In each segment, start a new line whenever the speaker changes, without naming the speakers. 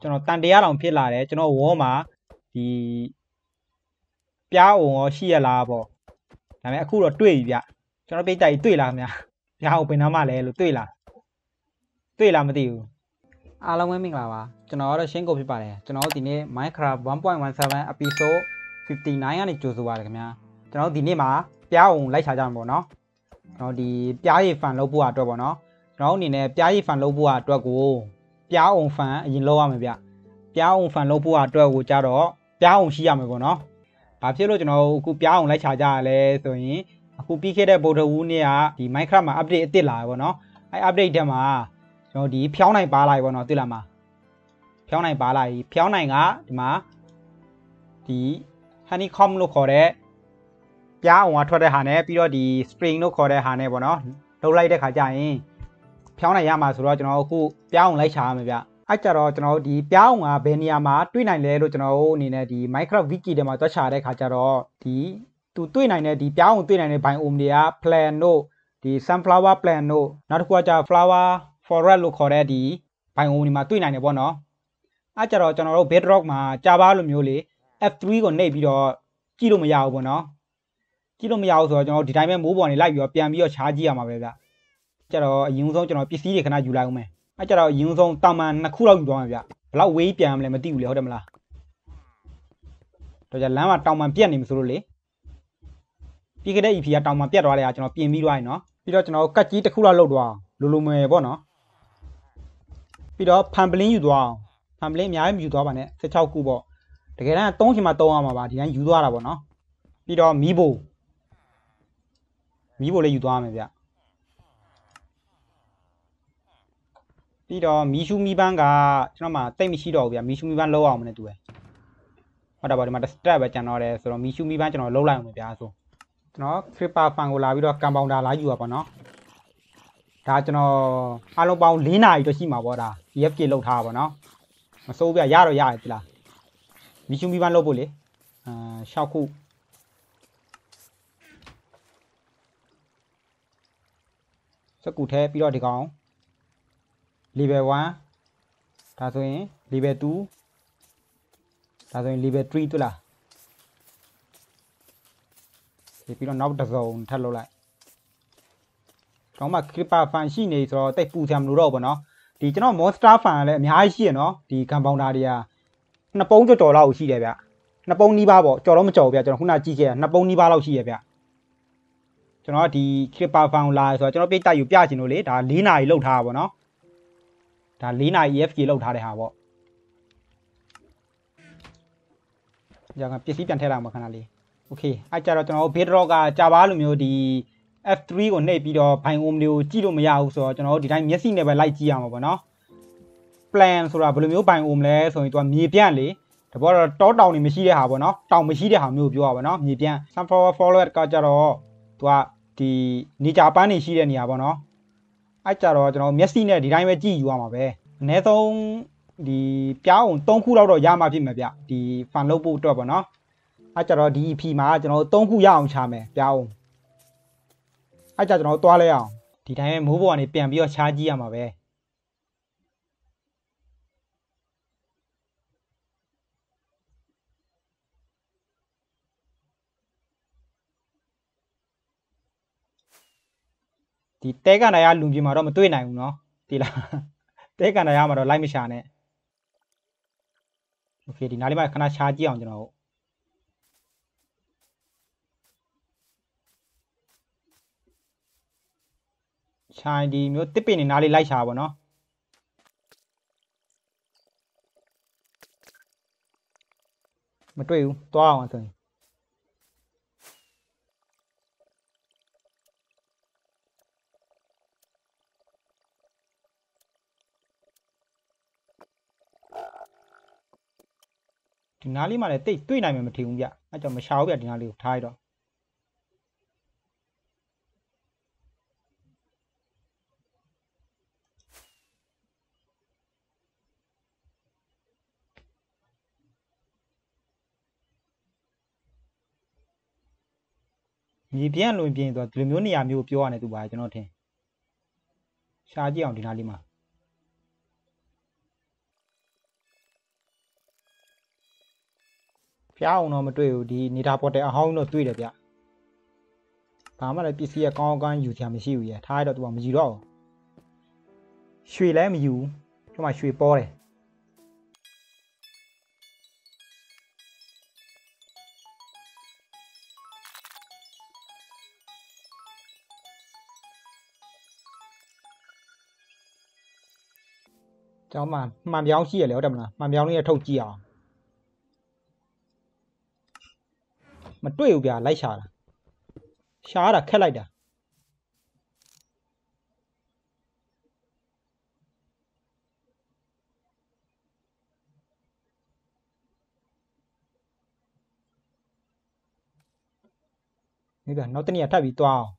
ကျွန်တော်တန်တရားတောင်ဖြစ်လာတယ်ကျွန်တော်ဝေါမှာဒီပြားအောင်ရောရှိရလားပေါ့ဒါပေမဲ့အခုတော့တွေ့ပြီဗျကျွန်တော်ပြိတ္တိုက်တွေ့လားခင်ဗျာပြားအောင်ဘယ်နားမှလဲလို့တွေ့လားတွေ့လားမသိဘူး
အားလုံးပဲမင်္ဂလာပါကျွန်တော်ကတော့ရှင်းကုန်ဖြစ်ပါတယ်ကျွန်တော်ဒီနေ့ Minecraft 1.17 episode 59ကနေကြိုဆိုပါရခင်ဗျာကျွန်တော်ဒီနေ့မှာပြားအောင်လိုက်ချကြမှာပေါ့နော်ကျွန်တော်ဒီပြားရည်ဖန်လုပ်ဖို့အတွက်ပေါ့နော်ကျွန်တော်အနေနဲ့ပြားရည်ဖန်လုပ်ဖို့အတွက်ကို ပြားအောင်ဖန်အရင်လုပ်ရမယ်ဗျပြားအောင်ဖန်လုပ်ဖို့အတွက်ကိုကြတော့ပြားအောင်ရှိရမယ်ပေါ့နော်ဘာဖြစ်လို့ကျွန်တော်အခုပြားအောင်လိုက်ချကြရလဲဆိုရင်အခုပြီးခဲ့တဲ့ဗုဒ္ဓဝူးနေ့ကဒီ Minecraft မှာ update အစ်စ်လာတယ်ပေါ့နော်အဲ update ထဲမှာကျွန်တော်ဒီဖြောင်းနိုင်ပါလာပြီပေါ့နော်တွေ့လားမဖြောင်းနိုင်ပါလာပြီဖြောင်းနိုင်ကဒီမှာဒီ honeycomb လို့ခေါ်တဲ့ပြားအောင်ကထွက်တဲ့ဟာနဲ့ပြီးတော့ဒီ spring လို့ခေါ်တဲ့ဟာနဲ့ပေါ့နော်လှုပ်လိုက်တဲ့ခါကျရင် ဖြောင်းနိုင်ရမှာဆိုတော့ကျွန်တော်အခုပြားအောင်လိုက်ချရမယ်ဗျအဲ့ကြတော့ကျွန်တော်တို့ဒီပြားအောင်ကဘယ်နေရာမှာတွေ့နိုင်လဲလို့ကျွန်တော်တို့အနေနဲ့ဒီ Minecraft wiki ထဲမှာတွက်ချတဲ့ခါကျတော့ဒီသူတွေ့နိုင်တဲ့ဒီပြားအောင်တွေ့နိုင်တဲ့ biome တွေက plant တို့ဒီ sunflower plant တို့နောက်တစ်ခုကကျ flower forest လို့ခေါ်တဲ့ဒီ biome တွေမှာတွေ့နိုင်တယ်ပေါ့နော်အဲ့ကြတော့ကျွန်တော်တို့ bedrock မှာကြာပါလိုမျိုးလေ F3 ကိုနှိပ်ပြီးတော့ကြည့်လို့မရဘူးပေါ့နော်ကြည့်လို့မရဘူးဆိုတော့ကျွန်တော်ဒီတိုင်းပဲမိုးပေါ်နေလိုက်ပြီးတော့ပြန်ပြီးတော့ချားကြည့်ရမှာပဲဗျ ကြတော့အရင်ဆုံးကျွန်တော်ပစ္စည်းတွေခဏယူလိုက်အောင်မယ်အဲ့ကြတော့အရင်ဆုံးတောင်မှန်နှစ်ခုလောက်ယူသွားမှာဗျဘလောက်ဝေးပြန်မလဲမသိဘူးလေဟုတ်တယ်မလားတော့ကြလမ်းမှာတောင်မှန်ပြက်နေမှာဆိုလို့လေပြီးခဲ့တဲ့ EP ကတောင်မှန်ပြက်သွားတယ်ကကျွန်တော်ပြင်ပြီးသွားရင်နော်ပြီးတော့ကျွန်တော်ကတ်ကြီးတစ်ခုလောက်လုတ်သွားအောင်လိုလိုမယ်ပေါ့နော်ပြီးတော့ဖန်ပလင်းယူသွားအောင်ဖန်ပလင်းအများကြီးမယူသွားပါနဲ့16ခုပေါ့တကယ်တမ်း3ချိန်မှ3ရမှာပါဒီတိုင်းယူသွားတာပေါ့နော်ပြီးတော့မီးဘိုမီးဘိုလေးယူသွားမယ်ဗျ ပြီးတော့မီရှူမီပန်းကကျွန်တော်မှတိတ်မရှိတော့ဘူးဗျမီရှူမီပန်းလောက်အောင်မနဲ့တူပဲဟုတ်တယ်ပါဒီမှာ step ပဲကျန်တော့တယ်ဆိုတော့မီရှူမီပန်းကျွန်တော်လောက်လိုက်အောင်ဗျာဆိုကျွန်တော် creeper fan ကိုလာပြီးတော့ compounder လာယူပါပေါ့နော်ဒါကျွန်တော်အားလုံးပေါင်း4နာရီတော့ရှိမှာပေါ့ဒါ EFK လောက်ထားပါပေါ့နော်မစိုးပြရတော့ရတယ်ဒီလားမီရှူမီပန်းလောက်ဖို့လေအာ6ခုစကူထဲပြီးတော့ဒီကောင် level 1ဒါဆိုရင် level 2ဒါဆိုရင် level 3တွေ့လားဒီပြီးတော့နောက်တစ်စုံထပ်လုပ်လိုက်တော့မှ creeper fan ရှိနေဆိုတော့တိတ်ပူစရာမလိုတော့ဘူးเนาะဒီကျွန်တော် monster fan လည်းအများကြီးရှိရเนาะဒီ compounder တွေကနှစ်ပုံးကြော်ကြော်လောက်ရှိတယ်ဗျနှစ်ပုံးနီးပါးပေါ့ကြော်တော့မကြော်ဗျကျွန်တော်ခုနကြည့်ခဲ့တာနှစ်ပုံးနီးပါးလောက်ရှိရဗျကျွန်တော်ဒီ creeper fan လာဆိုတော့ကျွန်တော်ပြိတ်တက်ယူပြချင်လို့လေဒါ၄နာရီလောက်ထားတာပေါ့เนาะ ဒါ၄နာရီ EFK လောက်ထားတဲ့ဟာပေါ့ကြာကပစ္စည်းပြန်ထည့်လိုက်မှာခဏလေးโอเคအဲ့ကြတော့ကျွန်တော်တို့ bedrock ကကြာပါလိုမျိုးဒီ F3 ကိုနှိပ်ပြီးတော့ biome တွေကိုကြည့်လို့မရဘူးဆိုတော့ကျွန်တော်တို့ဒီတိုင်းမျက်စိနဲ့ပဲလိုက်ကြည့်ရမှာပေါ့နော် plan ဆိုတာဘယ်လိုမျိုး biome လဲဆိုရင်သူကမြေပြန့်လေတဘောတော့တောတောင်တွေမရှိတဲ့ဟာပေါ့နော်တောင်မရှိတဲ့ဟာမျိုးပြောရပါတော့မြေပြန့် sunflower forest ကကြတော့သူကဒီနေကြပန်းနေရှိတဲ့နေရာပေါ့နော် အဲ့ကြတော့ကျွန်တော်မျက်စိနဲ့ဒီတိုင်းပဲကြည့်ယူရမှာပဲအနည်းဆုံးဒီပြားအောင်3ခုလောက်တော့ရမှာဖြစ်မှာဗျဒီ fan လုပ်ဖို့အတွက်ပေါ့နော်အဲ့ကြတော့ဒီ EP မှာကျွန်တော်3ခုရအောင်ချမယ်ပြားအောင်အဲ့ကြကျွန်တော်သွားလဲအောင်ဒီတိုင်းပဲမိုးပေါ်ကနေပြန်ပြီးတော့ချားကြည့်ရမှာပဲ ဒီတဲကန်နာရလူပြင်မှာတော့မတွေ့နိုင်ဘူးเนาะဒီလားတဲကန်နာရမှာတော့လိုက်မရှာနဲ့โอเคဒီနားလေးမှာခဏချားကြည့်အောင်ကျွန်တော်တို့ချိုင်းဒီမျိုးတစ်ပင်နေနားလေးလိုက်ရှာပါเนาะမတွေ့ဘူးသွားအောင်ဆိုရင် ဒီနားလေးမှာလည်းတိတ်တွေ့နိုင်မှာမထင်ဘူးဗျအဲကြောင့်မရှာဘူးဗျဒီနားလေးကိုထားရတော့မြေပြန့်လွင်ပြင်းဆိုတော့ဒီလိုမျိုးနေရာမျိုးပြောရတယ်သူပါကျွန်တော်ထင်ရှာကြည့်အောင်ဒီနားလေးမှာ
ဖျားအောင်တော့မတွေ့ဘူးဒီနေတာပေါ်တယ်အဟောင်းတော့တွေ့တယ်ဗျဘာမှလည်းပစ္စည်းကကောင်းကောင်းယူချင်မရှိဘူးရထားရတော့သူကမယူတော့ဘူးရွှေလည်းမယူဘူးဒီမှာရွှေပေါ်တယ်ကျောင်းမှာမှန်ပြောင်းရှိရလေဟုတ်တယ်မလားမှန်ပြောင်းလေးရထုတ်ကြည့်အောင် မတွေ့ဘူးဗျာလိုက်ရှာတာရှာတာခက်လိုက်တာဒီဗျာနောက်တနေ့ထပ်ပြီးသွားအောင်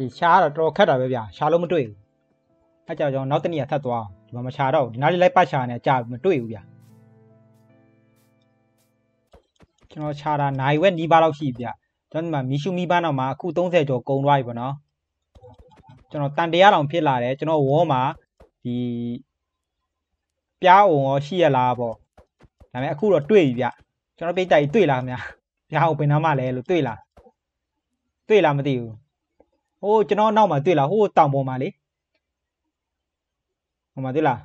ခေရှားတော့တော်တော်ခက်တာပဲဗျာရှာလို့မတွေ့ဘူးအဲကြောင့်ကျွန်တော်နောက်တနေ့ထပ်သွားအောင်ဒီမှာမရှာတော့ဘူးဒီနားလေးလိုက်ပတ်ရှာနေကြာမတွေ့ဘူးဗျာကျွန်တော်ရှာတာနိုင်ဝက်နီးပါးလောက်ရှိပြီဗျကျွန်တော်ဒီမှာမီရှူမီပန်းတော့မှာအခု30ကျော်ကုန်သွားပြီပေါ့နော်ကျွန်တော်တန်တရားတောင်ဖြစ်လာတယ်ကျွန်တော်ဝေါ်မှာဒီပြားအောင်ရောရှိရလားပေါ့ဒါပေမဲ့အခုတော့တွေ့ပြီဗျကျွန်တော်ပိတ်တိုက်တွေ့လားခင်ဗျာပြားအောင်ဘယ်နားမှလဲလို့တွေ့လားတွေ့လားမသိဘူး ဟိုကျွန်တော်နောက်မှာတွေ့လားဟိုတောင်ပေါ်မှာလေဟိုမှာတွေ့လား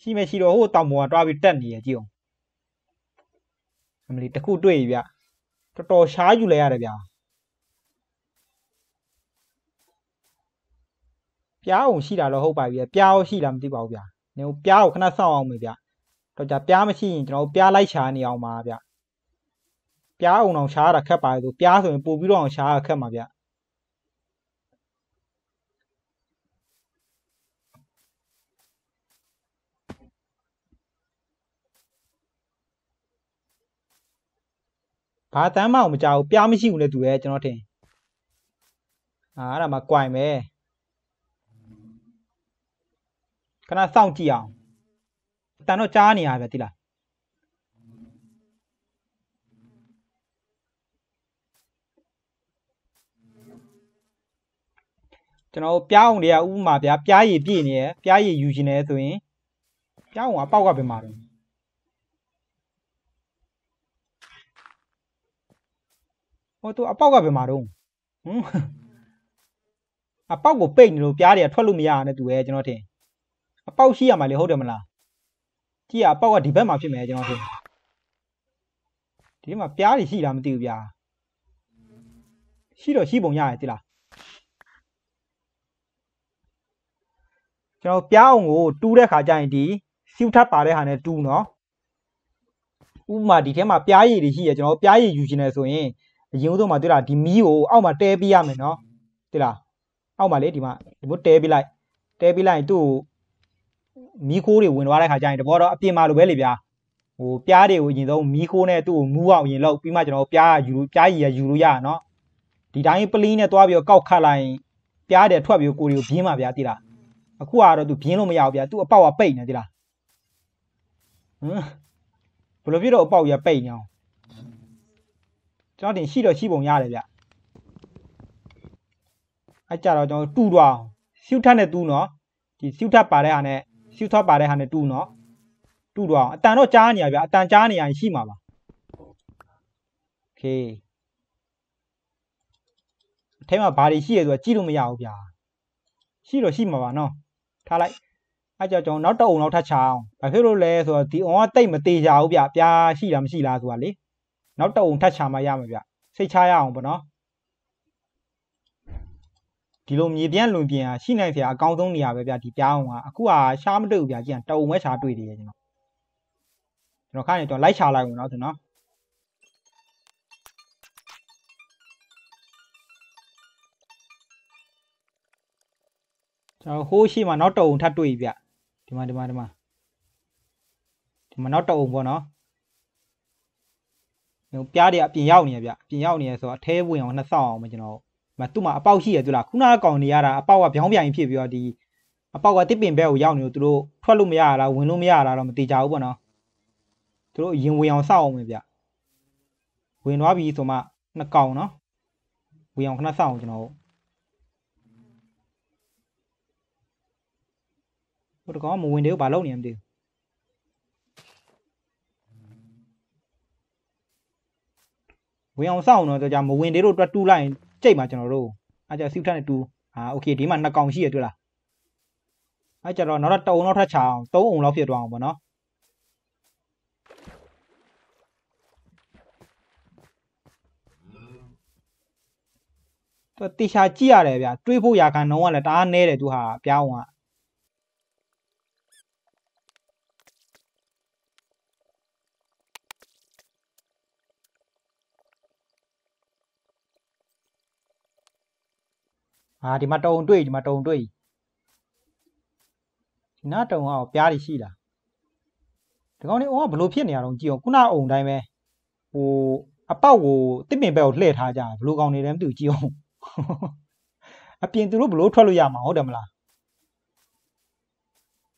ရှိမရှိတော့ဟိုတောင်ပေါ်ကတွားပြီးတက်နေရကြည့်အောင်အမလီတခုတွေ့ပြီဗျတော်တော်ရှားယူလဲရတယ်ဗျပြားအောင်ရှိတာတော့ဟုတ်ပါပြီပြားအောင်ရှိလားမသိပါဘူးဗျနေပြားကိုခဏစောင့်အောင်မယ်ဗျတော့じゃပြားမရှိရင်ကျွန်တော်ပြားလိုက်ရှာနေအောင်ပါဗျပြားအောင်အောင်ရှားရတာခက်ပါလေဆိုပြားဆိုရင်ပို့ပြီးတော့အောင်ရှားရခက်မှာဗျ ဘာတမ်းမအောင်မကြောက်ပြားမရှိဘူးလေသူရဲ့ကျွန်တော်ထင်အာအဲ့ဒါမှကြွိုင်ပဲခဏစောင့်ကြည့်အောင်အတန်တော့ကြားနေရပဲတိလားကျွန်တော်ပြားအောင်တွေကဥပမာဗျာပြားရည်ပြည့်နေရယ်ပြားရည်ယူရှင်နေဆိုရင်ပြားအောင်ကပေါက်ကပဲမှာတော့ ဟိုသူအပေါက်ကပဲမှာတော့ဟမ်အပေါက်ကိုပိတ်နေလို့ပြားတွေကထွက်လို့မရနဲ့တူရဲ့ကျွန်တော်ထင်အပေါက်ရှိရမှာလေဟုတ်တယ်မလားကြည့်ရအပေါက်ကဒီဘက်မှာဖြစ်မယ်ကျွန်တော်ထင်ဒီမှာပြားတွေရှိလားမသိဘူးဗျာရှိတော့ရှိပုံရတယ်တိလားကျွန်တော်ပြားအောင်ကိုတူးတဲ့ခါကျရင်ဒီစီးထပ်ပါတဲ့ဟာနဲ့တူးနော်ဥပမာဒီထဲမှာပြားရည်တွေရှိရကျွန်တော်ပြားရည်ယူရှင်နေဆိုရင် အရင်ဆုံးမှတွေ့လားဒီမီးကိုအောက်မှာတဲပေးရမယ်နော်တွေ့လားအောက်မှာလေဒီမှာဒီမို့တဲပေးလိုက်တဲပေးလိုက်ရင်သူ့ကိုမီးခိုးတွေဝင်သွားတဲ့ခါကျရင်တဘောတော့အပြင်မှာလိုပဲလေဗျာဟိုပြားတွေကိုအရင်ဆုံးမီးခိုးနဲ့သူ့ကိုမူးအောင်ရင်လောက်ပြီးမှကျွန်တော်ပြားယူပြားရည်ရယူလို့ရနော်ဒီတိုင်းပလင်းနဲ့သွားပြီးတော့ကောက်ခတ်လိုက်ရင်ပြားတယ်ထွက်ပြီးကိုတွေကိုပြင်းပါဗျာတိလားအခုကတော့သူပြင်းလို့မရဘူးဗျာသူ့အပေါက်ကပိတ်နေတိလားဟမ်ဘယ်လိုဖြစ်တော့အပေါက်ရပိတ်နေအောင် ကျွန်တော်တင်ရှိတော့ရှိပုံရတယ်ဗျအဲကြတော့ကျွန်တော်တူတော့စီးထက်နဲ့တူးနော်ဒီစီးထက်ပါတဲ့ဟာနဲ့စီးထက်ပါတဲ့ဟာနဲ့တူးနော်တူတော့အတန်တော့ကြားနေရဗျအတန်ကြားနေရင်ရှိမှာပါโอเคအထဲမှာဘာတွေရှိရဆိုတော့ကြည့်လို့မရဘူးဗျာရှိတော့ရှိမှာပါနော်ထားလိုက်အဲကြောင့်ကျွန်တော်နောက်တစ်အုံနောက်ထပ်ချအောင်ဘာဖြစ်လို့လဲဆိုတော့ဒီအုံကတိတ်မသေးကြဘူးဗျပြားရှိလားမရှိလားဆိုတာလေ နောက်တုံထပ်ချာမှရမှာဗျစိတ်ချရအောင်ပေါ့နော်ဒီလိုမြေပြန့်လွန်ပြင်ဟာရှိနိုင်စရာအကောင်းဆုံးနေရာပဲဗျဒီပြောင်းကအခုဟာရှားမတွေ့ဘူးဗျကြည့်ရင်တုံပဲရှားတွေ့တယ်ကျွန်တော်ကျွန်တော်ခါနေတော့လိုက်ရှားလိုက်ဦးနော်ဆိုနော်ကျွန်တော်ဟိုးရှိမှနောက်တုံထပ်တွေ့ပြီဗျဒီမှာဒီမှာဒီမှာဒီမှာနောက်တုံပေါ့နော် ဟိုပြားတွေအပြင်ရောက်နေရဗျအပြင်ရောက်နေရဆိုတော့အထဲဝင်အောင်နှစ်ဆောက်အောင်မကျွန်တော်မသူ့မှာအပေါက်ရှိရသူလားခုနကကောင်နေရတာအပေါက်ကပြောင်းပြန်ဖြစ်ပြီးတော့ဒီအပေါက်ကတစ်ပင်ဘက်ကိုရောက်နေလို့သူတို့ထွက်လို့မရလားဝင်လို့မရလားတော့မတိကြဘူးပေါ့နော်သူတို့ရင်ဝင်အောင်စောက်အောင်ပဲဗျဝင်သွားပြီဆိုမှနှစ်ကောင်နော်ဝင်အောင်ခဏစောက်အောင်ကျွန်တော်ဟိုတကောင်မဝင်သေးဘူးဘာလုပ်နေရမသိဘူး ဝင်အောင်စောက်အောင်တော့ကြာမဝင်သေးလို့တွက်တူးလိုက်ရင်ကြိတ်မှာကျွန်တော်တို့အားကြစီးထက်နဲ့တူးအာโอเคဒီမှာနှစ်ကောင်ရှိရတွေ့လားအဲကြတော့နောက်တော့တအုံနောက်ထပ်ချအောင်သုံးအုံလောက်ဖြစ်သွားအောင်ပေါ့နော်တော့တေချာကြည့်ရတယ်ဗျာတွေးဖို့ရာခံနှုံးကလည်းတအားနဲတယ်သူဟာပြောင်းက အာဒီမှာတုံတွေ့ဒီမှာတုံတွေ့ဒီနာတုံကပြားတွေရှိလားဒီကောင်လေးအော်ဘလို့ဖြစ်နေရတော့ကြည့်အောင်ခုနအုံတိုင်းပဲဟိုအပေါက်ကိုတစ်ပင်ဘက်ကိုလှည့်ထားကြဘလို့ကောင်နေတယ်မသိဘူးကြည့်အောင် အပြင်သူတို့ဘလို့ထွက်လို့ရမှာဟုတ်တယ်မလား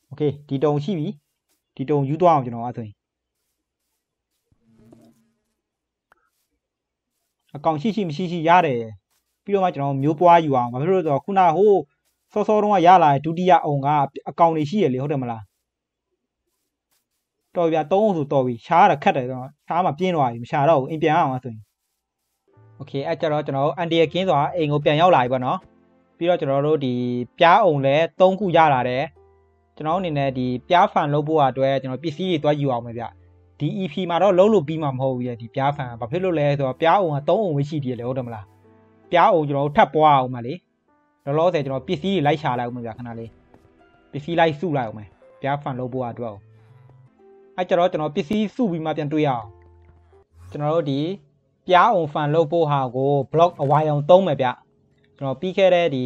โอเคဒီတုံရှိပြီဒီတုံယူသွားအောင်ကျွန်တော်အဲ့ဆိုရင်အကောင်ရှိရှိမရှိရှိရတယ် ပြီးတော့မှကျွန်တော်မျိုးပွားယူအောင်ဘာဖြစ်လို့လဲဆိုတော့ခုနဟိုးစောစောတုန်းကရလာတဲ့ဒုတိယအုံကအကောင်တွေရှိရလေဟုတ်တယ်မလားတော်ပြီဗျာ၃အုံဆိုတော်ပြီရှားရတာခက်တယ်ဆိုတော့ရှားမှပြင်းသွားပြီမရှာတော့ဘူးအိမ်ပြန်အောင်အဲ့ဆိုရင်โอเคအဲ့ကြတော့ကျွန်တော်အန်ဒီရကင်းဆိုတာအိမ်ကိုပြန်ရောက်လာပြီပေါ့နော်ပြီးတော့ကျွန်တော်တို့ဒီပြားအုံလဲ၃ခုရလာတယ်ကျွန်တော်အနေနဲ့ဒီပြားဖန်လုပ်ဖို့အတွက်ကျွန်တော်ပစ္စည်းတွေတွားယူအောင်ပဲဗျဒီ EP မှာတော့လုံးလို့ပြီးမှာမဟုတ်ဘူးရဲ့ဒီပြားဖန်ဘာဖြစ်လို့လဲဆိုတော့ပြားအုံက၃အုံပဲရှိသေးတယ်လေဟုတ်တယ်မလား ပြားအုံကျွန်တော်တို့ထပ်ပွားအောင်ပါလေလောလောဆယ်ကျွန်တော်ပစ္စည်းတွေလိုက်ရှာလိုက်အောင်မယ်ဗျခဏလေးပစ္စည်းလိုက်စုလိုက်အောင်မယ်ပြားဖန်လုပ်ဖို့အတွက်အဲ့ကြတော့ကျွန်တော်ပစ္စည်းစုပြီးမှပြန်တွေ့ရအောင်ကျွန်တော်တို့ဒီပြားအောင်ဖန်လုပ်ဖို့ဟာကို block အဝိုင်အောင်သုံးမယ်ဗျကျွန်တော်ပြီးခဲ့တဲ့ဒီ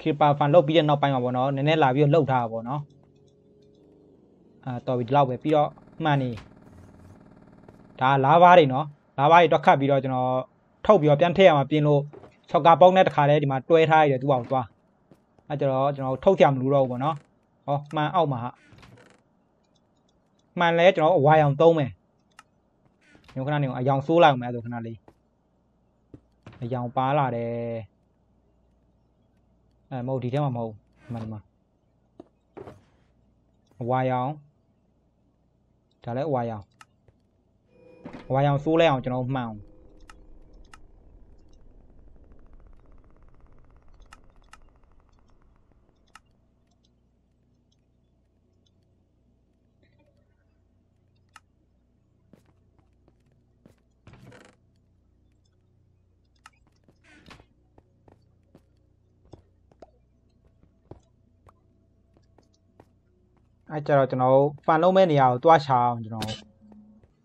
creeper fan လုပ်ပြီးတဲ့နောက်ပိုင်းမှာပေါ့နော်နည်းနည်းလာပြီးတော့လှုပ်ထားတာပေါ့နော်အာတော်ပြီဒီလောက်ပဲပြီးတော့မှန်နေဒါလာဘားတွေနော်လာဘားတွေတော့ခတ်ပြီးတော့ကျွန်တော် ထုတ်ပြီးတော့ပြန်ထည့်ရမှာပြင်လို့ဆော့ကာပေါက်နဲ့တခါလဲဒီမှာတွဲထားရတယ်သူ့အောင်သွားအဲကျတော့ကျွန်တော်ထုတ်ကြမလို့တော့ဘူးပေါ့နော်ဟောမှန်အောက်မှာမှန်လဲကျွန်တော်အဝါရောင်သုံးမယ်ညခဏနေအောင်အယောင်ဆိုးလိုက်အောင်မယ်ဆိုခဏလေးအယောင်ပါလာတယ်အဲမဟုတ်ဒီထဲမှာမဟုတ်ဒီမှာဒီမှာအဝါရောင်ဒါလည်းအဝါရောင်အဝါရောင်ဆိုးလဲအောင်ကျွန်တော်မှန်အောင် အဲကြတော့ကျွန်တော်တို့ဖန်လုံးမဲ့နေရာကိုတွားချအောင်ကျွန်တော်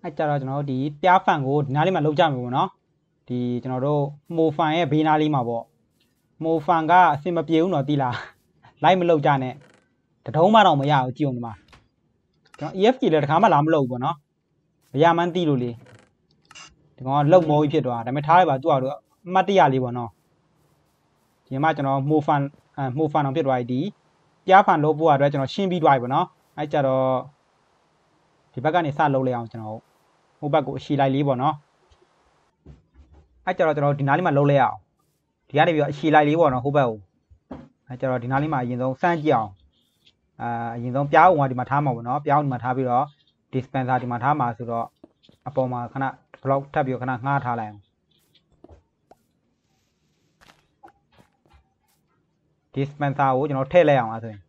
အဲကြတော့ကျွန်တော်တို့ဒီပြားဖန်ကိုဒီနားလေးမှာလောက်ကြမယ်ပေါ့နော်ဒီကျွန်တော်တို့မိုဖန်ရဲ့ဘေးနားလေးမှာပေါ့မိုဖန်ကအစင်မပြေဘူးနော်တိလားလိုက်မလောက်ကြနဲ့တထုံးမှတော့မရဘူးကြည့်အောင်ဒီမှာကျွန်တော် EFK လည်းတခါမှလာမလောက်ဘူးပေါ့နော်မရမှန်းသိလို့လေဒီကောင်ကလုံမောကြီးဖြစ်သွားဒါပေမဲ့ထားလိုက်ပါသူ့အောက်တော့အမှတ်တရလေးပေါ့နော်ဒီမှာကျွန်တော်မိုဖန်အဲမိုဖန်အောင်ဖြစ်သွားပြီဒီပြားဖန်လို့ဖို့အတွက်ကျွန်တော်ရှင်းပြီးသွားပြီပေါ့နော် အဲကြတော့ဒီဘက်ကနေစလုံးလိုက်အောင်ကျွန်တော်ဟိုဘက်ကိုအရှိလိုက်လေးပေါ့နော်အဲကြတော့ကျွန်တော်ဒီနားလေးမှာလုံးလိုက်အောင်ဒီကနေပြီးတော့အရှိလိုက်လေးပေါ့နော်ဟိုဘက်ကိုအဲကြတော့ဒီနားလေးမှာအရင်ဆုံးစမ်းကြည့်အောင်အာအရင်ဆုံးပြားအောင်ကဒီမှာထားမှာပေါ့နော်ပြားအောင်ဒီမှာထားပြီးတော့ dispenser ဒီမှာထားမှာဆိုတော့အပေါ်မှာခဏ block ထပ်ပြီးခဏငှားထားလိုက်အောင် dispenser ကိုကျွန်တော်ထည့်လိုက်အောင်အဲဆိုရင်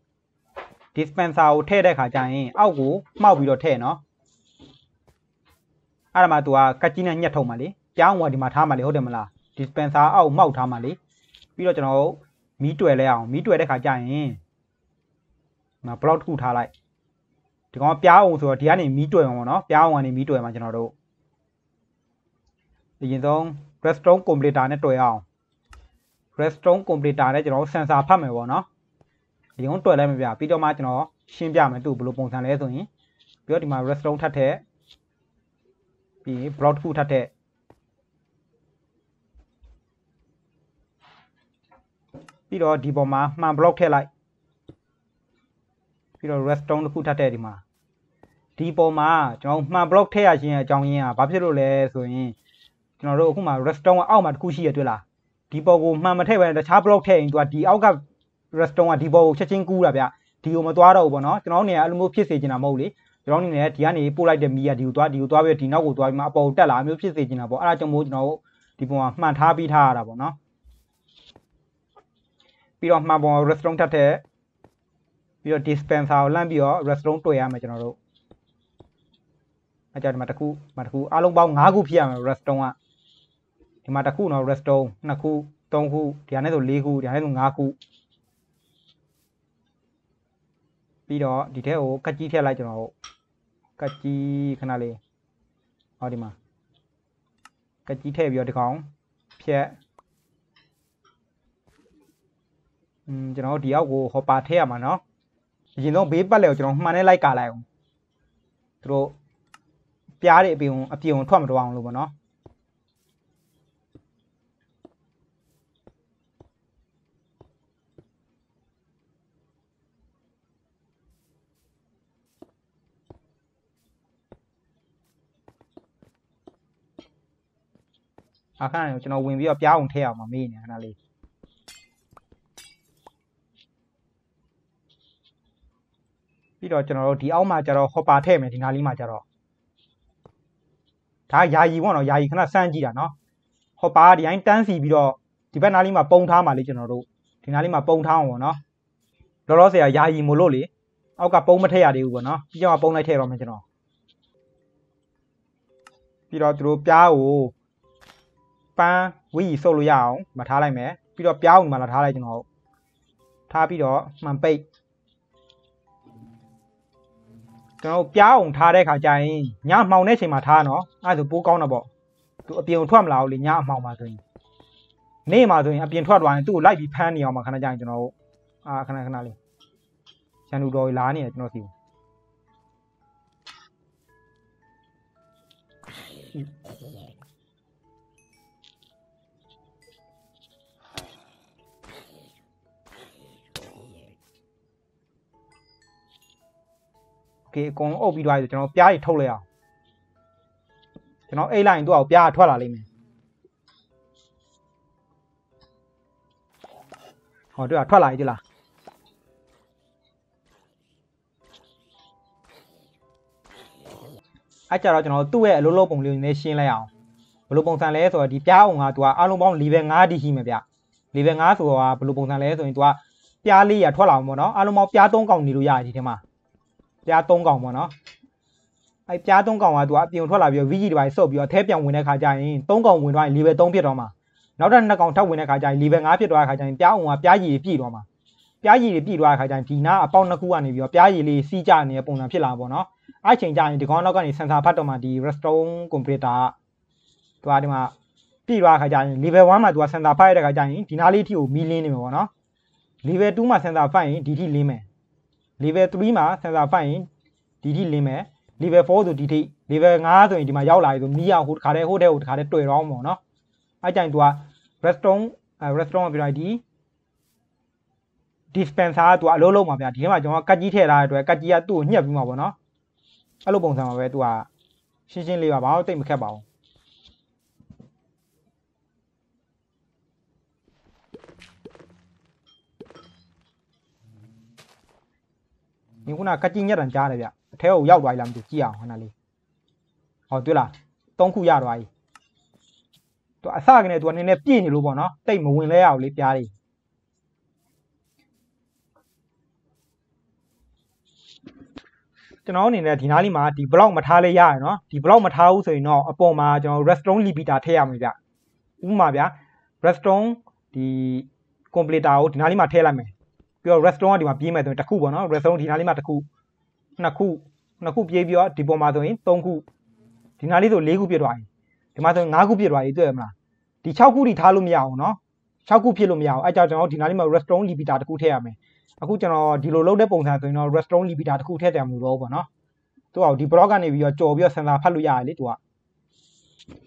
dispenser ကိုထည့်တဲ့ခါကျရင်အောက်ကိုမှောက်ပြီးတော့ထည့်နော်အဲ့ဒါမှ तू ကကတ်ကြီးနဲ့ညှက်ထုံပါလေကြောင်းကဒီမှာထားမှာလေဟုတ်တယ်မလား dispenser အောက်မှောက်ထားမှာလေပြီးတော့ကျွန်တော်မီးတွယ်လဲအောင်မီးတွယ်တဲ့ခါကျရင်မ block တစ်ခုထားလိုက်ဒီကောင်ပြားအောင်ဆိုတော့ဒီကနေမီးတွယ်မှာပေါ့နော်ပြားအောင်ကနေမီးတွယ်မှာကျွန်တော်တို့အရင်ဆုံး redstone completer နဲ့တွယ်အောင် redstone completer နဲ့ကျွန်တော် sensor ဖတ်မယ်ပေါ့နော်
ဒီကုန်းတွက်လိုက်မယ်ဗျပြီးတော့မှကျွန်တော်ရှင်းပြမယ်သူ့ဘယ်လိုပုံစံလဲဆိုရင်ပြီးတော့ဒီမှာ restaurant ထပ်ထည့်ပြီး block တစ်ခုထပ်ထည့်ပြီးတော့ဒီပေါ်မှာမှန် block ထည့်လိုက်ပြီးတော့ restaurant တစ်ခုထပ်ထည့်ဒီမှာဒီပေါ်မှာကျွန်တော်မှန် block ထည့်ရခြင်းအကြောင်းရင်းကဘာဖြစ်လို့လဲဆိုရင်ကျွန်တော်တို့အခုမှ restaurant ကအောက်မှာတစ်ခုရှိရတွေ့လားဒီပေါ်ကိုမှန်မထည့်ဘဲတခြား block ထည့်ရင်သူကဒီအောက်က restaurant ကဒီပေါ်ကိုချက်ချင်းကူးတာဗျဒီကိုမသွားတော့ဘူးပေါ့နော်ကျွန်တော်နေရာအဲ့လိုမျိုးဖြစ်စေချင်တာမဟုတ်လေကျွန်တော်နေနေဒီကနေပို့လိုက်တဲ့မီးကဒီကိုသွားဒီကိုသွားပြီးဒီနောက်ကိုသွားပြီးမှအပေါ်ကိုတက်လာအမျိုးဖြစ်စေချင်တာပေါ့အဲ့ဒါကြောင့်မို့ကျွန်တော်တို့ဒီပုံကမှန်ထားပြီးထားရတာပေါ့နော်ပြီးတော့မှန်ပုံ restaurant ထပ်တဲ့ပြီးတော့ dispenser ကိုလမ်းပြီးတော့ restaurant တွေ့ရမယ်ကျွန်တော်တို့အဲ့ကြဒီမှာတစ်ခုမှာတစ်ခုအားလုံးပေါင်း၅ခုဖြစ်ရမယ် restaurant ကဒီမှာတစ်ခုနော် restaurant နှစ်ခုသုံးခုဒီဟာနဲ့ဆို၄ခုဒီဟာနဲ့ဆို၅ခု ပြီးတော့ဒီထဲကိုကတ်ကြီးထည့်လိုက်ကျွန်တော်တို့ကတ်ကြီးခဏလေးဟောဒီမှာကတ်ကြီးထည့်ပြီးတော့ဒီကောင်ဖြက်อืมကျွန်တော်တို့ဒီအောက်ကိုဟောပါထည့်ရမှာเนาะအရင်ဆုံးဘေးပတ်လေကိုကျွန်တော်မှန်နဲ့လိုက်ကာလိုက်အောင်သူတို့ပြားတွေအပြင်အပြင်ထွက်မတော်အောင်လို့ပေါ့เนาะ အခါနဲ့ကျွန်တော်ဝင်ပြီးတော့ပြားအောင်ထည့်အောင်မမေးနေခဏလေးပြီးတော့ကျွန်တော်တို့ဒီအောက်မှာကျတော့ဟောပါထည့်မယ်ဒီနားလေးမှာကျတော့ဒါယာယီပေါ့နော်ယာယီခဏစမ်းကြည့်တာနော်ဟောပါဒီတိုင်းတန်းစီပြီးတော့ဒီဘက်နားလေးမှာပုံထားမှာလေကျွန်တော်တို့ဒီနားလေးမှာပုံထားအောင်ပေါ့နော်လောလောဆယ်ယာယီမို့လို့လေအောက်ကပုံမထည့်ရသေးဘူးပေါ့နော်ပြီးတော့ပုံလိုက်ထည့်တော့မယ်ကျွန်တော်ပြီးတော့သူတို့ပြားကို ပန်းဝီဆုပ်လို့ရအောင်မထားလိုက်မယ်ပြီးတော့ပြားအောင်မှလာထားလိုက်ကျွန်တော်ထားပြီးတော့မှန်ပိတ်ကျွန်တော်ပြားအောင်ထားတဲ့ခါကျရင်ညမှောင်တဲ့ချိန်မှာထားနော်အဲ့ဒါဆိုပိုးကောင်းတာပေါ့သူအပြင်ကိုထွက်မလာဘူးလေညအမှောင်မှာဆိုရင်နေ့မှာဆိုရင်အပြင်ထွက်သွားရင်သူ့ကိုလိုက်ပြီးဖမ်းနေအောင်မှာခဏကြာရင်ကျွန်တော်တို့အာခဏခဏလေးရန်သူတော်ကြီးလာနေတယ်ကျွန်တော်စီကို ကဲအကုန်လုံးအုပ်ပြီးသွားပြီဆိုကျွန်တော်ပြားတွေထုတ်လိုက်အောင်ကျွန်တော်အိတ်လိုက်ရင်သူ့အောင်ပြားထွက်လာလိမ့်မယ်ဟောသူ့အောင်ထွက်လာပြီဒီလားအဲ့ကြတော့ကျွန်တော်သူ့ရဲ့အလုံးလုံးပုံလေးကိုနည်းရှင်းလိုက်အောင်ဘယ်လိုပုံစံလဲဆိုတော့ဒီပြားအောင်ကသူကအလုံးပေါင်း level 5တိရှိမှာဗျ level 5ဆိုတော့ဘယ်လိုပုံစံလဲဆိုရင်သူကပြားလေးရထွက်လာမှာပေါ့နော်အလုံးပေါင်းပြား3កောင်နေလို့ရတယ်ဒီထဲမှာ ပြား3កောင်ပေါ့နော်အဲ့ပြား3កောင်ကသူကအပြင်ထွက်လာပြီးတော့ VG တစ်ပိုင်းစုပ်ပြီးတော့အထဲပြန်ဝင်တဲ့ခါကျရင်3កောင်ဝင်သွားရင် level 3ဖြစ်တော့မှာနောက်ထပ်2កောင်ထပ်ဝင်တဲ့ခါကျရင် level 5ဖြစ်သွားတဲ့ခါကျရင်ပြားအောင်ကပြားရည်ပြည့်သွားမှာပြားရည်ပြည့်သွားတဲ့ခါကျရင်ဒီနာအပေါက်နှစ်ခုကနေပြီးတော့ပြားရည်လေးစီးကြနေတဲ့ပုံစံဖြစ်လာပေါ့နော်အဲ့ချိန်ကျရင်ဒီကောင်နောက်ကနေ sensor ဖတ်တော့မှဒီ redstone computer ကသူကဒီမှာပြည့်သွားတဲ့ခါကျရင် level 1မှာသူက sensor ဖတ်ရတဲ့ခါကျရင်ဒီနားလေးအထိကိုမီးလင်းနေမှာပေါ့နော် level 2မှာ sensor ဖတ်ရင်ဒီထိလင်းမယ် level 3မှာ sensor ဖတ်ရင်ဒီထိလင်းမယ် level 4ဆိုဒီထိ level 5ဆိုရင်ဒီမှာရောက်လာပြီဆိုမီးအောင်ဟိုတခါတည်းဟိုတဲ့ဟိုတခါတည်းတွေ့တော့မှာပေါ့နော်အဲ့ကြရင်သူက redstone အဲ redstone ကပြလိုက်ဒီ dispenser ကသူကအလုံးလုံးပါဗျာဒီထဲမှာကျွန်တော်ကကတ်ကြီးထည့်ထားတဲ့အတွက်ကတ်ကြီးကသူ့ကိုညှက်ပြီးမှာပေါ့နော်အဲ့လိုပုံစံပါပဲသူကရှင်းရှင်းလေးပါဘာလို့တိတ်မခက်ပါဘူး ဒီခုနကတ်ကြီးညက်တန်ကြားတယ်ဗျအထဲကိုရောက်သွားပြီလားမသိဘူးကြည့်အောင်ခဏလေးဟောတွေ့လားသုံးခုရသွားပြီသူအစကနေသူကနည်းနည်းပြည့်နေလို့ပေါ့နော်တိတ်မဝင်လဲရအောင်လေးပြားလေးကျွန်တော်အနေနဲ့ဒီနားလေးမှာဒီ block မထားလဲရရနော်ဒီ block မထားဘူးဆိုရင်တော့အပေါ်မှာကျွန်တော် redstone limiter ထည့်ရမှာဗျဥပမာဗျ redstone ဒီ completer ကိုဒီနားလေးမှာထည့်လိုက်မယ် ပြီးတော့ redstone ကဒီမှာပြေးမယ်ဆိုရင်တစ်ခုပေါ့နော် redstone ဒီနားလေးမှာတစ်ခုနှစ်ခုနှစ်ခုပြေးပြီးတော့ဒီပေါ်မှာဆိုရင်သုံးခုဒီနားလေးဆို၄ခုပြည့်သွားပြီဒီမှာဆိုရင်၅ခုပြည့်သွားပြီတွေ့ရမလားဒီ6ခုထိထားလို့မရအောင်နော်6ခုဖြစ်လို့မရအောင်အဲကြောင့်ကျွန်တော်ဒီနားလေးမှာ redstone limiter တစ်ခုထည့်ရမယ်
အခုကျွန်တော်ဒီလိုလုပ်တဲ့ပုံစံဆိုရင်တော့ restaurant limiter တစ်ခုထည့်တယ်မလို့တော့ပေါ့နော်သူကဒီ block ကနေပြီးတော့ကြော်ပြီးတော့ sensor ဖတ်လို့ရတယ်လေသူက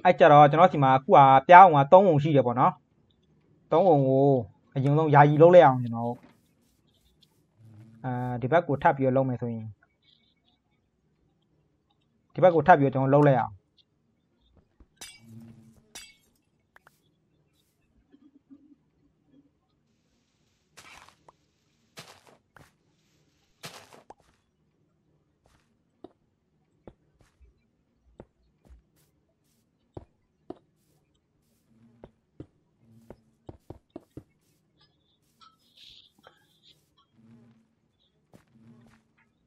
အဲ့ကြတော့ကျွန်တော်စီမှာအခုကပြားအောင်က3ပုံရှိတယ်ပေါ့နော်3ပုံကိုအရင်ဆုံးယာယီလုပ်လိုက်အောင်ကျွန်တော် အဲဒီဘက်ကိုထပ်ပြီးတော့လုပ်မယ်ဆိုရင်ဒီဘက်ကိုထပ်ပြီးတော့ကျွန်တော်လုပ်လိုက်အောင်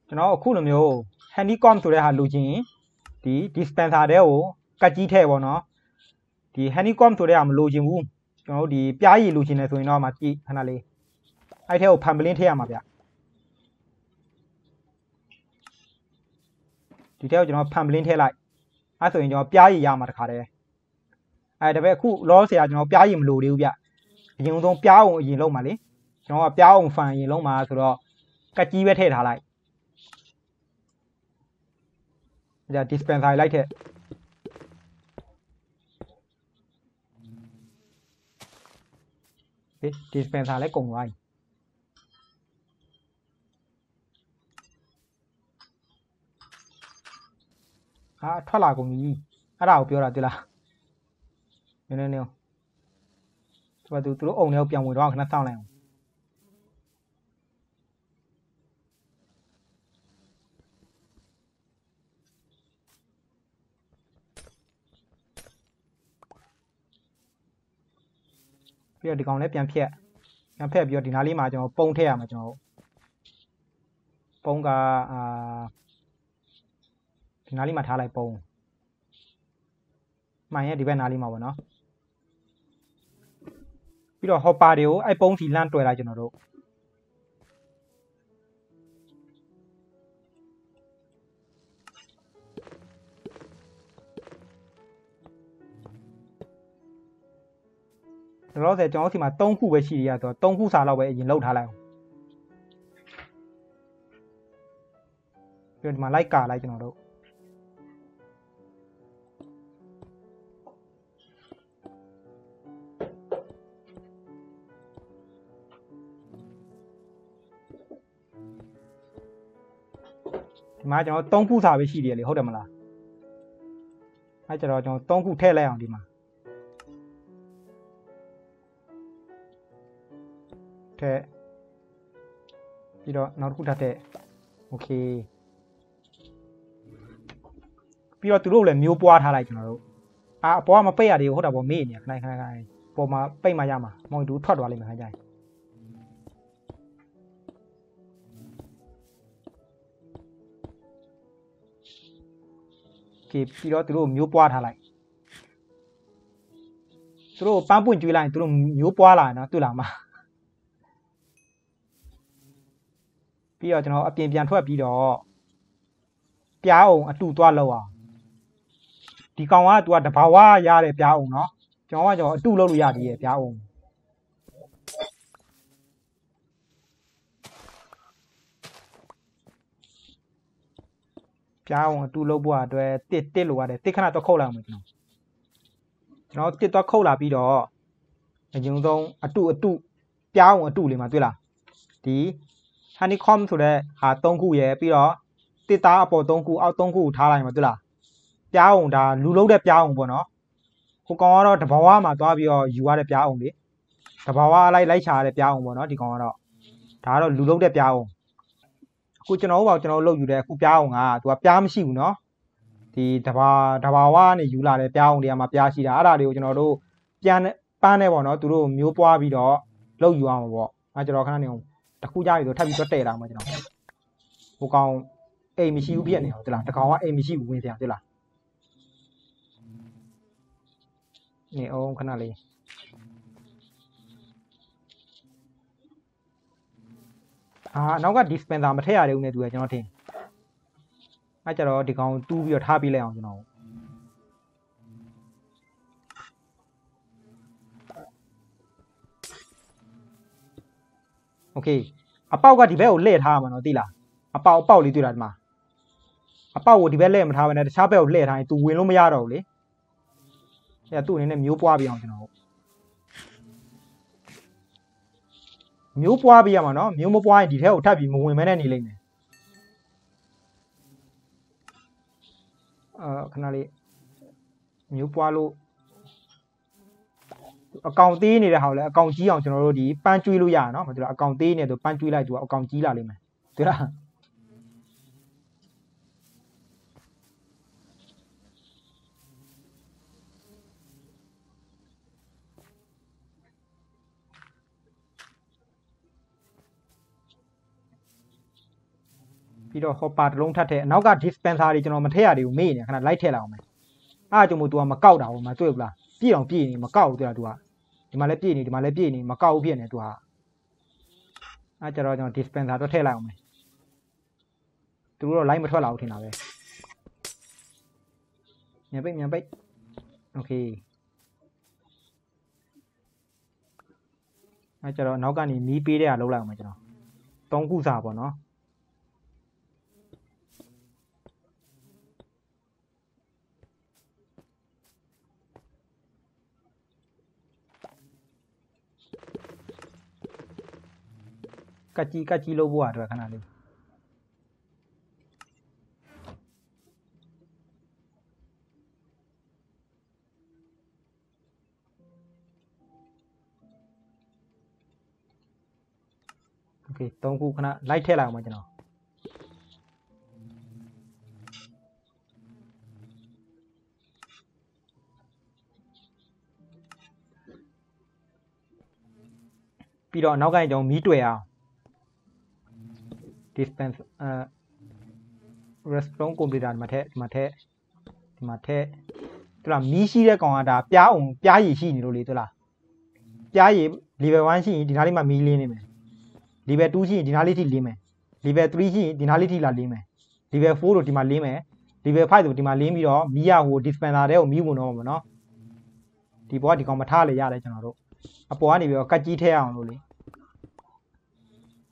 ကျွန်တော်အခုလိုမျိုး handicom ဆိုတဲ့ဟာလိုချင်ရင်ဒီ dispenser တဲ့ကိုကတ်ကြီးထည့်ပေါ့နော်ဒီ handicom ဆိုတဲ့ဟာမလိုချင်ဘူးကျွန်တော်တို့ဒီပြားရည်လိုချင်တယ်ဆိုရင်တော့မှကြည့်ခဏလေးအဲ့ထဲကိုဖန်ပလင်းထည့်ရမှာဗျဒီထဲကိုကျွန်တော်ဖန်ပလင်းထည့်လိုက်အဲ့ဆိုရင်ကျွန်တော်ပြားရည်ရမှာတခါတည်းအဲ့ဒါပဲအခုလောဆရာကျွန်တော်ပြားရည်မလိုသေးဘူးဗျအရင်ဆုံးပြားအောင်အရင်လုံးပါလေကျွန်တော်ကပြားအောင်ဖန်အရင်လုံးပါဆိုတော့ကတ်ကြီးပဲထည့်ထားလိုက် ။ဒါ dispenser လိုက်ထည့်။ဒီ dispenser လည်းကုန်သွားပြီ။ဟာထွက်လာကုန်ပြီအဲ့ဒါကိုပြောတာတိလားနည်းနည်းနည်းဒီမှာသူတို့အုံထဲကိုပြန်ဝင်တော့ခဏစောင့်လိုက်အောင် ပြီးတော့ဒီကောင်လည်းပြန်ဖြတ်ပြန်ဖြတ်ပြီးတော့ဒီနားလေးမှာကျွန်တော်ပုံထည့်ရမှာကျွန်တော်ပုံကအာဒီနားလေးမှာထားလိုက်ပုံမှန်ရဲ့ဒီဘက်နားလေးမှာပေါ့နော်ပြီးတော့ hopper တွေကိုအဲ့ပုံစီလန့်တွယ်လိုက်ကျွန်တော်တို့ လောလောဆယ်ကျွန်တော်တို့ဒီမှာ3ခုပဲရှိရဆိုတော့3ခုစာလောက်ပဲအရင်လောက်ထားလိုက်အောင်ပြီးတော့ဒီမှာလိုက်ကာလိုက်ကျွန်တော်တို့ဒီမှာကျွန်တော်3ခုစာပဲရှိတယ်လေဟုတ်တယ်မလားအဲကျတော့ကျွန်တော်3ခုထည့်လိုက်အောင်ဒီမှာ ထက်ပြီးတော့နောက်တစ်ခုထပ်တဲ့ okay ပြီးတော့သူတို့လည်းမျိုးပွားထားလိုက်ကျွန်တော်တို့အာအပေါ်ကမပိတ်ရသေးဘူးဟုတ်တာပေါ့မေ့နေခဏခဏခဏပေါ်မှာပိတ်မှရမှာမောင်တူထွက်သွားလိမ့်မယ်ခါကြိုင်ကေပြီးတော့သူတို့မျိုးပွားထားလိုက်သူတို့ပန်းပွင့်ကျွေးလိုက်ရင်သူတို့မျိုးပွားလာနော်တွေ့လားမလား ပြီးတော့ကျွန်တော်အပြင်ပြန်ထွက်ပြီးတော့ပြားအောင်အတူသွားလောက်အောင်ဒီကောင်ကသူကတဘာဝရတဲ့ပြားအောင်နော်ကျွန်တော်ကကျွန်တော်အတူလောက်လို့ရသေးရဲ့ပြားအောင်ပြားအောင်အတူလောက်ဖို့အတွက်တစ်တစ်လိုရတယ်တစ်ခဏတော့ခုတ်လိုက်အောင်ကျွန်တော်ကျွန်တော်တစ်တော့ခုတ်လာပြီးတော့အရင်ဆုံးအတူအတူပြားအောင်အတူလေးမှာတွေ့လားဒီ honeycomb ဆိုတဲ့ဟာ၃ခုရယ်ပြီးတော့တစ်သားအပေါ်၃ခုအောက်၃ခုထားလိုက်မှာတွေ့လားပြားအောင်ဒါလူလုံးတဲ့ပြားအောင်ပေါ့နော်ဟိုကောင်ကတော့တဘာဝမှာသွားပြီးတော့ယူရတဲ့ပြားအောင်လေတဘာဝလိုက်လိုက်ချာရတဲ့ပြားအောင်ပေါ့နော်ဒီကောင်ကတော့ဒါကတော့လူလုံးတဲ့ပြားအောင်အခုကျွန်တော်တို့ပေါ့ကျွန်တော်တို့လုပ်ယူတဲ့အခုပြားအောင်ကသူကပြားမရှိဘူးနော်ဒီတဘာတဘာဝကနေယူလာတဲ့ပြားအောင်တွေကမှပြားရှိတာအဲ့ဒါတွေကိုကျွန်တော်တို့ပြန်ပန်းနေပေါ့နော်သူတို့မျိုးပွားပြီးတော့လုပ်ယူအောင်ပေါ့အဲကျွန်တော်ခဏနေအောင် တခုကြပြီဆိုထပ်ပြီးတော့တဲ့လာမှာကျွန်တော်ဟိုကောင်အိမ်မရှိဘူးပြည့်နေအောင်တိလားတကောင်ကအိမ်မရှိဘူးဝင်စရာတိလားနေအောင်ခဏလေးအာနောက်က dispenser မထည့်ရသေးဘူးနဲ့တူရကျွန်တော်ထင်အဲကြတော့ဒီကောင်တူးပြီးတော့ထားပေးလိုက်အောင်ကျွန်တော် โอเค အပေါက်ကဒီဘက်ကိုလှည့်ထားရမှာနော်သိလားအပေါက်အပေါက်လေးတွေ့တာဒီမှာအပေါက်ကိုဒီဘက်လှည့်မထားဘဲနဲ့တခြားဘက်ကိုလှည့်ထားရင် तू ဝင်လို့မရတော့ဘူးလေအဲ့ဒါသူ့အနေနဲ့မျိုးပွားပြအောင်ကျွန်တော်တို့မျိုးပွားပြရမှာနော်မျိုးမပွားရင်ဒီထဲကိုထပ်ပြီးမဝင်မဲနဲ့နေလိမ့်မယ်အာခဏလေးမျိုးပွားလို့ အကောင်သေးနေတဲ့ဟာကိုလည်းအကောင်ကြီးအောင်ကျွန်တော်တို့ဒီပန်းကျွေးလို့ရရနော်မသိလားအကောင်သေးနေဆိုပန်းကျွေးလိုက်သူကအကောင်ကြီးလာလိမ့်မယ်သိလားပြီးတော့ hopper တစ်လုံးထပ်ထည့်အနောက်က dispenser တွေကျွန်တော်မထည့်ရသေးဘူးမေ့နေခဏလိုက်ထည့်လိုက်အောင်မယ်အားကြောင့်မို့ तू ကမကောက်တာဘူးမတွေ့ဘူးလား ပြည့်အောင်ပြည့်နေမကောက်ဘူးသူကသူကဒီမှာလည်းပြည့်နေဒီမှာလည်းပြည့်နေမကောက်ဘူးပြည့်နေသူကအဲကျတော့ကျွန်တော် dispenser တော့ထည့်လိုက်အောင်မယ်သူတို့တော့ line မထွက်လာဘူးထင်တာပဲမြန်ပိတ်မြန်ပိတ် okay အဲကျတော့နောက်ကနေနီးပေးတဲ့အလုပ်လိုက်အောင်မယ်ကျွန်တော်၃ခုစာပေါ့နော် ကတ်ကြီးကတ်ကြီးလုပ်ဖို့အတွက်ခဏလေးโอเคသုံးခုခဏလိုက်ထည့်လိုက်အောင်ပါကျွန်တော်ပြီးတော့နောက်ကနေကျွန်တော်မီးတွေ့အောင် dispense အဲ restaurant computer ဒီမှာထည့်ဒီမှာထည့်ဒီမှာထည့်သူလားမီးရှိတဲ့ကောင်ကဒါပြားအောင်ပြားရည်ရှိနေလို့လေသူလားပြားရည် level 1ရှိရင်ဒီနားလေးမှာမီးလင်းနေမယ် level 2ရှိရင်ဒီနားလေးထိလင်းမယ် level 3ရှိရင်ဒီနားလေးထိလာလင်းမယ် level 4တို့ဒီမှာလင်းမယ် level 5တို့ဒီမှာလင်းပြီးတော့မီးရဟို dispenser တဲ့ကိုမီးဝင်တော့မှာနော်ဒီဘောကဒီကောင်မထားလေရတယ်ကျွန်တော်တို့အပေါ်ကနေပြီးတော့ကတ်ကြီးထည့်အောင်လို့လေ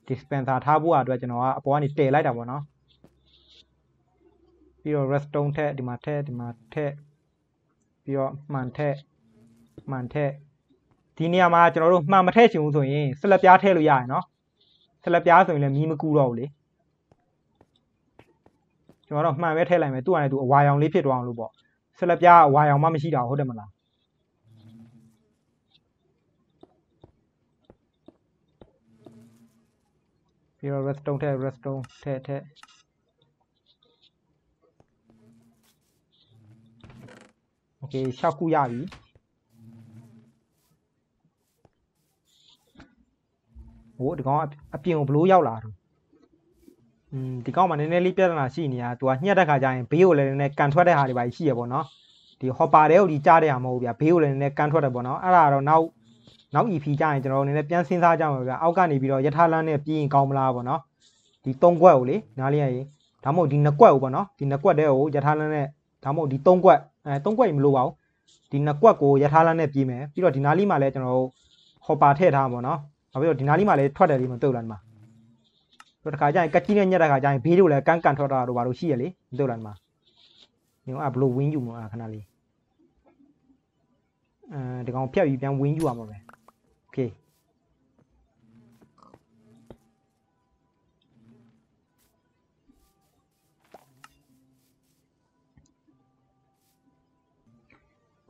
dispenser ထားဖို့အတွက်ကျွန်တော်ကအပေါ်ကနေတည်လိုက်တာပေါ့နော်ပြီးတော့ redstone ထက်ဒီမှာထက်ဒီမှာထက်ပြီးတော့မှန်ထက်မှန်ထက်ဒီနေရာမှာကျွန်တော်တို့မှန်မထည့်ချင်ဘူးဆိုရင်ဆက်လက်ပြားထည့်လို့ရရနော်ဆက်လက်ပြားဆိုရင်လည်းမီးမကူတော့ဘူးလေကျွန်တော်တော့မှန်ပဲထည့်လိုက်မယ်သူ့အနေနဲ့သူအဝါရောင်လေးဖြစ်သွားအောင်လို့ပေါ့ဆက်လက်ပြားအဝါရောင်မှမရှိတာဟုတ်တယ်မလား ပြီးတော့ redstone ထည့် redstone ထည့်ထည့်โอเค6ခုရပြီဟိုဒီကောင်ကအပြင်ကိုဘလို့ရောက်လာတော့อืมဒီကောင်မှနည်းနည်းလေးပြဿနာရှိနေတာသူကညှက်တဲ့ခါကျရင်ဘေးကိုလည်းနည်းနည်းကန်ထွက်တဲ့ဟာတွေပါရှိရပေါ့နော်ဒီ hopper တဲ့ကိုဒီကြားတဲ့ဟာမဟုတ်ဘူးဗျာဘေးကိုလည်းနည်းနည်းကန်ထွက်တယ်ပေါ့နော်အဲ့ဒါတော့နောက် နောက် EP ကြရင်ကျွန်တော်တို့နည်းနည်းပြန်စဉ်းစားကြမှာဗျာအောက်ကနေပြီးတော့ယထာလန်းနဲ့ပြီးရင်ကောင်းမလားပေါ့နော်ဒီ၃ကွက်ကိုလေနားလေးရရင်ဒါမှမဟုတ်ဒီ၂ကွက်ကိုပေါ့နော်ဒီ၂ကွက်တဲ့ကိုယထာလန်းနဲ့ဒါမှမဟုတ်ဒီ၃ကွက်အဲ၃ကွက်ကြီးမလို့ပါဘူးဒီ၂ကွက်ကိုယထာလန်းနဲ့ပြီးမယ်ပြီးတော့ဒီနားလေးမှာလည်းကျွန်တော်တို့ hopper ထည့်ထားမှာပေါ့နော်နောက်ပြီးတော့ဒီနားလေးမှာလည်းထွက်တယ်လေးမတုတ်လားဒီမှာတော့တစ်ခါကျရင်ကက်ကြီးနဲ့ညက်တဲ့ခါကျရင်ဘေးတို့လည်းကန်းကန်ထွက်တာတို့ဘာလို့ရှိရလေမတုတ်လားဒီမှာဒီကောင်ကဘလို့ဝင်းယူမှာခဏလေးအဲဒီကောင်ဖြတ်ပြီးပြန်ဝင်းယူရမှာပဲ Okay.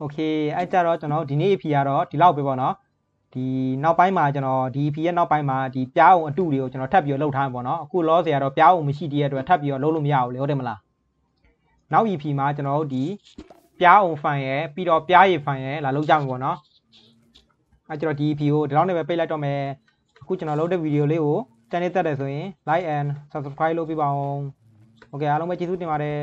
Okay အဲ့ကြတော့ကျွန်တော်ဒီနေ့ EP ကတော့ဒီလောက်ပဲပေါ့နော်ဒီနောက်ပိုင်းမှာကျွန်တော်ဒီ EP ရဲ့နောက်ပိုင်းမှာဒီပြားအောင်အတုတွေကိုကျွန်တော်ထပ်ပြီးတော့လှုပ်ထားမှာပေါ့နော်အခု loss ရတော့ပြားအောင်မရှိတည်းအတွက်ထပ်ပြီးတော့လှုပ်လို့မရဘူးလေဟုတ်တယ်မလားနောက် EP မှာကျွန်တော်တို့ဒီပြားအောင် fan ရယ်ပြီးတော့ပြားရည် fan ရယ်လာလှုပ်ကြမှာပေါ့နော် အဲကျွန်တော်ဒီ EP ကိုဒီလောက်နဲ့ပဲပိတ်လိုက်တော့မယ်အခုကျွန်တော်လုပ်တဲ့ဗီဒီယိုလေးကိုတန်နေတက်တယ်ဆိုရင် like and subscribe လုပ်ပေးပါအောင်โอเคအားလုံးပဲကျေးဇူးတင်ပါတယ်